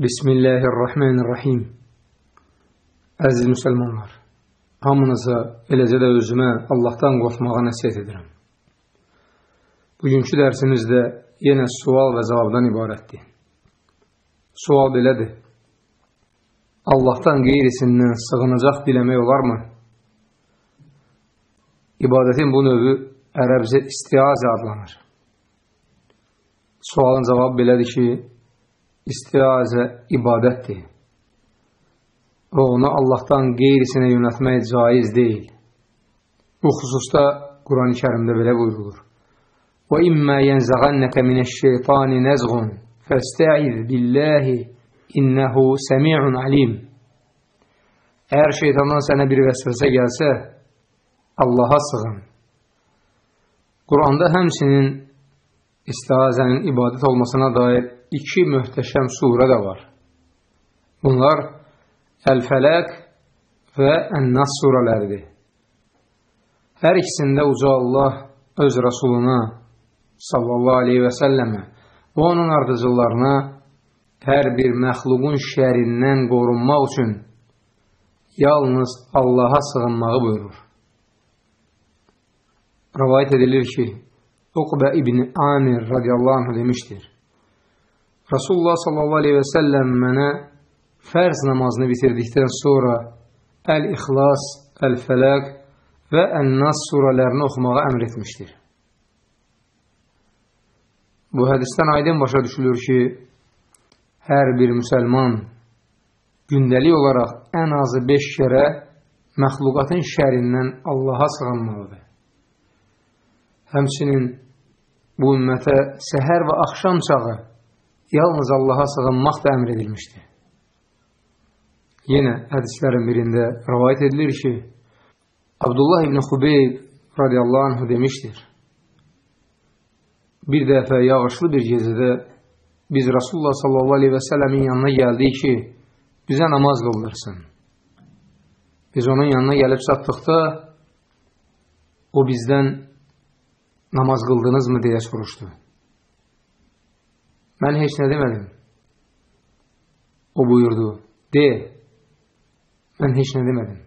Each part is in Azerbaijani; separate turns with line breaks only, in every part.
Bismillahirrahmanirrahim. Əziz müsəlmanlar, hamınıza, eləcə də özümə Allahdan qorxmağa nəsiyyət edirəm. Bugünkü dərsimizdə yenə sual və cavabdan ibarətdir. Sual belədir. Allahdan qeyrisindən sığınacaq diləmək olarmı? İbadətin bu növü ərəbcə istiazə adlanır. Sualın cavabı belədir ki, istiazə ibadətdir və onu Allahdan qeyrisinə yönətmək caiz deyil. Bu xüsusda Quran-ı kərimdə belə buyurulur. وَإِمَّا يَنْزَغَنَّكَ مِنَ الشَّيْطَانِ نَزْغٌ فَاسْتَعِذْ بِاللَّهِ إِنَّهُ سَمِيعٌ عَلِيمٌ Əgər şeytandan sənə bir vəsvəsə gəlsə, Allaha sığın. Quranda həmsinin istihazənin ibadət olmasına dair iki möhtəşəm surə də var. Bunlar Əl-Fələq və Ən-Nas surələridir. Hər ikisində uca Allah öz Rasuluna sallallahu aleyhi və səlləmə və onun ardıcılarına hər bir məxluqun şərindən qorunmaq üçün yalnız Allaha sığınmağı buyurur. Rəvayət edilir ki, Uqbə ibn Amir radiyallahu anh demişdir. Rasulullah sallallahu aleyhi və səlləm mənə fərz namazını bitirdikdən sonra Əl-İxlas, Əl-Fələq və Ən-Nas surələrini oxumağa əmr etmişdir. Bu hədisdən aydın başa düşülür ki, hər bir müsəlman gündəlik olaraq ən azı 5 kərə məxluqatın şərindən Allaha sığınmalıdır. Həmçinin bu ümmətə səhər və axşam çağı yalnız Allaha sığınmaq da əmr edilmişdir. Yenə hədislərin birində rəvayət edilir ki, Abdullah ibn Xubeyb radiyallahu anh demişdir. Bir dəfə yağışlı bir gecədə biz Rasulullah sallallahu aleyhi və sələmin yanına gəldik ki, bizə namaz qıldırsın. Biz onun yanına gəlib çatdıqda o bizdən namaz qıldınızmı deyə soruşdu. Mən heç nə demədim. O buyurdu, de. Mən heç nə demədim.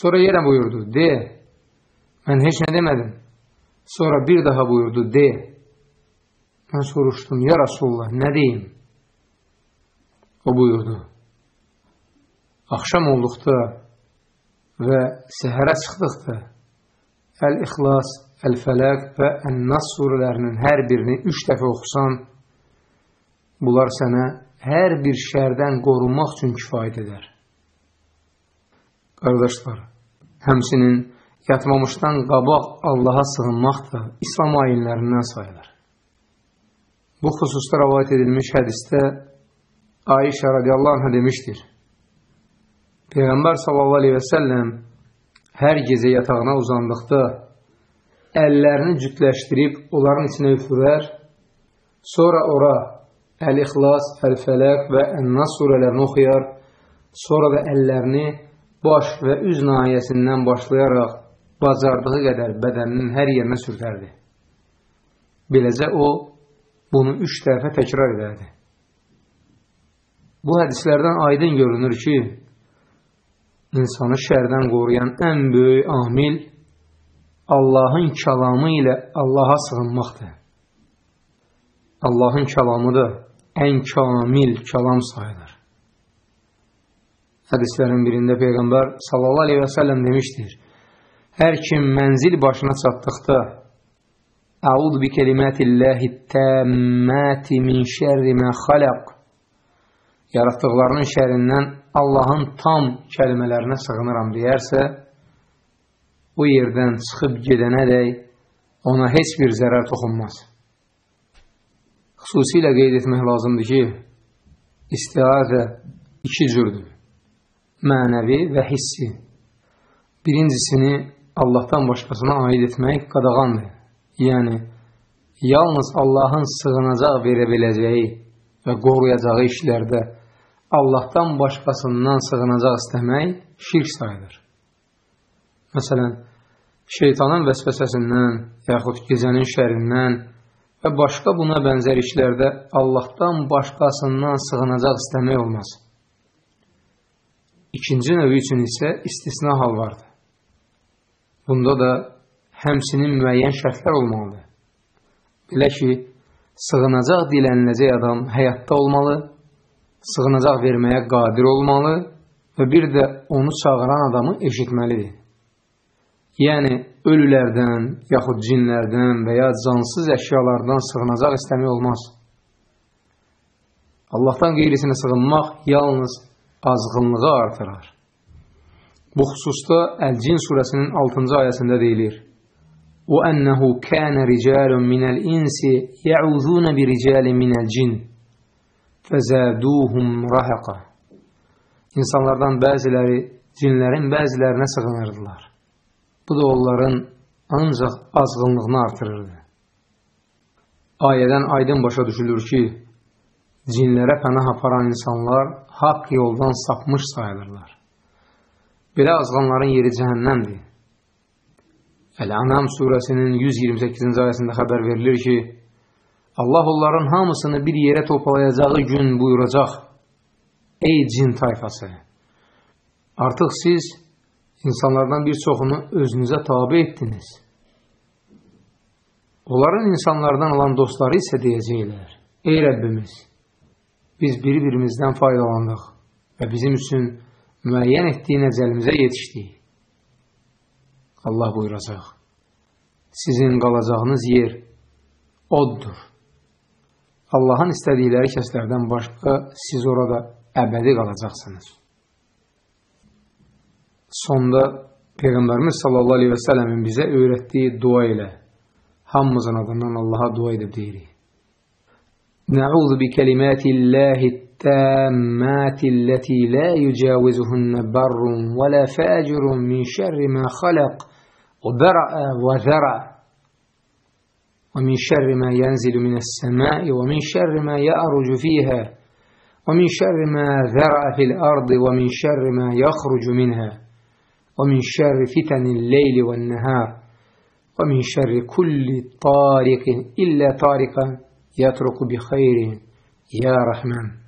Sonra yenə buyurdu, de. Mən heç nə demədim. Sonra bir daha buyurdu, de. Mən soruşdum, ya Rasulullah, nə deyim? O buyurdu, axşam olduqda və səhərə çıxdıqda Əl-İxlas, Əl-Fələq və Ən-Nas surələrinin hər birini üç dəfə oxusan, Bunlar sənə hər bir şərdən qorunmaq üçün kifayət edər. Qardaşlar, həmsinin yatmamışdan qabaq Allaha sığınmaq da İslam ayinlərindən sayılır. Bu xüsusda rəvayət edilmiş hədistə Ayşə radiyallahu anh demişdir. Peyğəmbər sallallahu aleyhi və səlləm hər gecə yatağına uzandıqda əllərini cütləşdirib onların içinə üfürər, sonra ora Əl-İxlas, Əl-Fələq və Ən-Nas surələrini oxuyar, sonra da əllərini baş və üz nahiyəsindən başlayaraq bacardığı qədər bədəninin hər yerinə sürtərdi. Beləcə o, bunu üç dəfə təkrar edərdi. Bu hədislərdən aydın görünür ki, insanı şərdən qoruyan ən böyük amil Allahın kəlamı ilə Allaha sığınmaqdır. Allahın kəlamı da ən kamil kəlam sayılır. Hədislərin birində Peyğəmbər sallallahu aleyhi və səlləm demişdir, hər kim mənzil başına çatdıqda Əudu bi kelimətilləhi təmməti min şərri mə xaləq yaratdıqlarının şərindən Allahın tam kəlmələrinə sığınıram deyərsə, bu yerdən çıxıb gedənədək ona heç bir zərər toxunmaz. Xüsusilə qeyd etmək lazımdır ki, istiazə iki cürdür. Mənəvi və hissi. Birincisini Allahdan başqasına aid etmək qadağandır. Yəni, yalnız Allahın sığınacaq verə biləcəyi və qoruyacağı işlərdə Allahdan başqasından sığınacaq istəmək şirk sayılır. Məsələn, şeytanın vəsvəsəsindən, yaxud gecənin şərindən, və başqa buna bənzər işlərdə Allahdan başqasından sığınacaq istəmək olmaz. İkinci növü üçün isə istisna hal vardır. Bunda da həmsinin müəyyən şərtlər olmalıdır. Belə ki, sığınacaq diləniləcək adam həyatda olmalı, sığınacaq verməyə qadir olmalı və bir də onu çağıran adamı eşitməlidir. Yəni, ölülərdən, yaxud cinlərdən və ya cansız əşyalardan sığınacaq istəmək olmaz. Allahdan qeyrisinə sığınmaq yalnız azğınlığı artırar. Bu xüsusda Əl-Cin surəsinin 6-cı ayəsində deyilir. O ənəhu kənə ricalun minəl insi yəuzunə bi ricalin minəl cin fəzəduhum rahəqə İnsanlardan bəziləri cinlərin bəzilərinə sığınırdılar. Bu da onların ancaq azğınlığını artırırdı. Ayədən aydın başa düşülür ki, cinlərə pənah aparan insanlar haqq yoldan sapmış sayılırlar. Belə azğanların yeri cəhənnəmdir. Əl-Anam surəsinin 128-ci ayəsində xəbər verilir ki, Allah onların hamısını bir yerə toplayacağı gün buyuracaq, Ey cin tayfası! Artıq siz insanlardan bir çoxunu özünüzə tabi etdiniz. Onların insanlardan olan dostları isə deyəcəklər, Ey Rəbbimiz! Biz bir-birimizdən faydalandıq və bizim üçün müəyyən etdiyin əcəlimizə yetişdik. Allah buyuracaq, sizin qalacağınız yer oddur. Allahın istədikləri kəslərdən başqa siz orada əbədi qalacaqsınız. Sonda Peyğəmbərimiz sallallahu aleyhi və sələmin bizə öyrətdiyi dua ilə hamımızın adından Allaha dua edib deyirik. Nə'udhu bi kəlimatillahi التامات التي لا يجاوزهن بر ولا فاجر من شر ما خلق وذرأ وذرأ ومن شر ما ينزل من السماء ومن شر ما يأرج فيها ومن شر ما ذرأ في الأرض ومن شر ما يخرج منها ومن شر فتن الليل والنهار ومن شر كل طارق إلا طارقا يترك بخير يا رحمن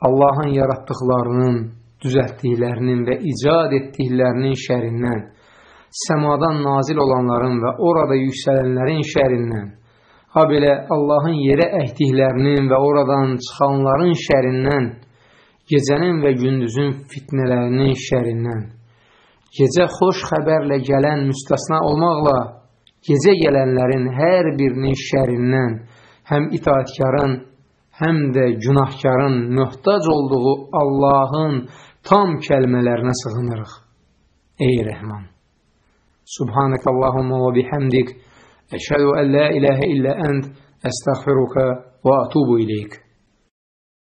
Allahın yaratdıqlarının, düzəltdiklərinin və icad etdiklərinin şərindən, səmadan nazil olanların və orada yüksələnlərin şərindən, ha belə Allahın yerə əkdiklərinin və oradan çıxanların şərindən, gecənin və gündüzün fitnələrinin şərindən, gecə xoş xəbərlə gələn müstəsna olmaqla, gecə gələnlərin hər birinin şərindən, həm itaatkarın, həm də günahkarın möhtac olduğu Allahın tam kəlmələrinə sığınırıq. Ey Rəhman! Subhanək Allahumma və bihamdik, əşhədu ən la iləhə illə ənd, əstəğfiruka və atubu iləyik.